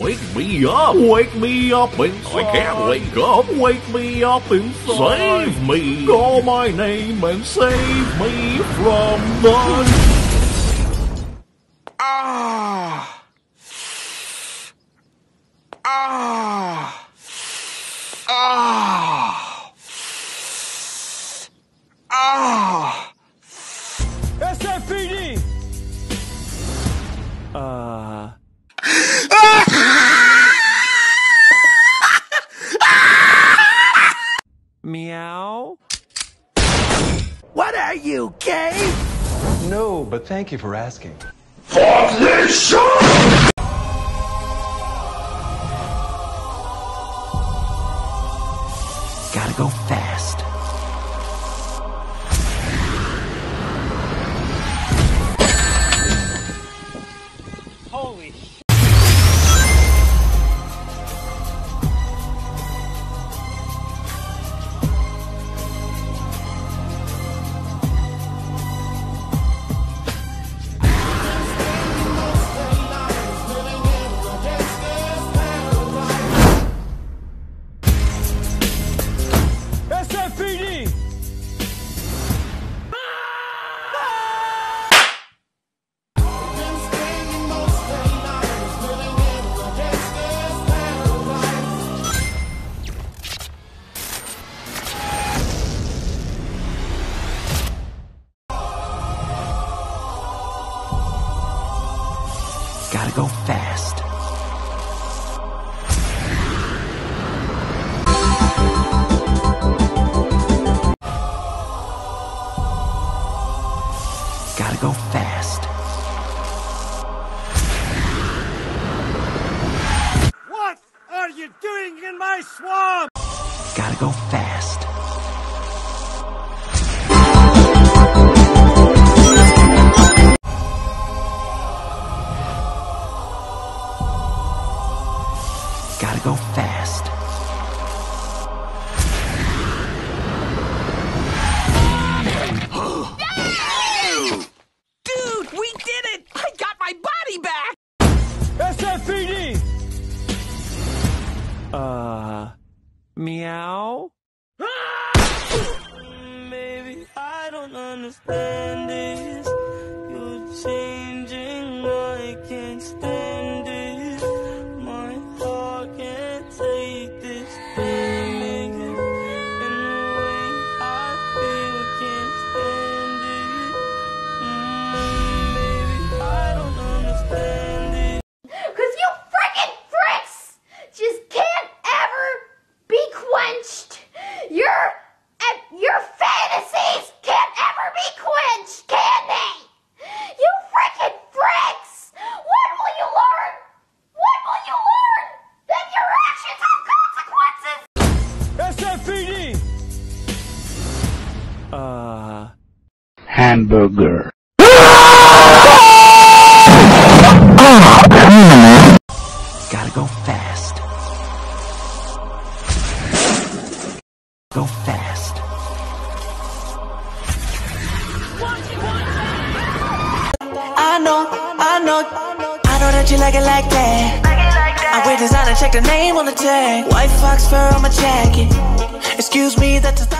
Wake me up! Wake me up inside! I can't wake up! Wake me up inside! Save me! Call my name and save me from the... Ah! Ah! Ah! Ah! SFPD! Uh. Meow? What are you, gay? No, but thank you for asking. Fuck this shit! Go fast. Gotta go fast. What are you doing in my swamp? Gotta go fast. Gotta go fast. Dude, we did it! I got my body back! SFPD! Uh. Meow? Baby, I don't understand this. Uh. hamburger. Gotta go fast. Go fast. I know, I know, I know that you like it like that. I wear designer, check the name on the tag. White fox fur on my jacket. Excuse me, that's a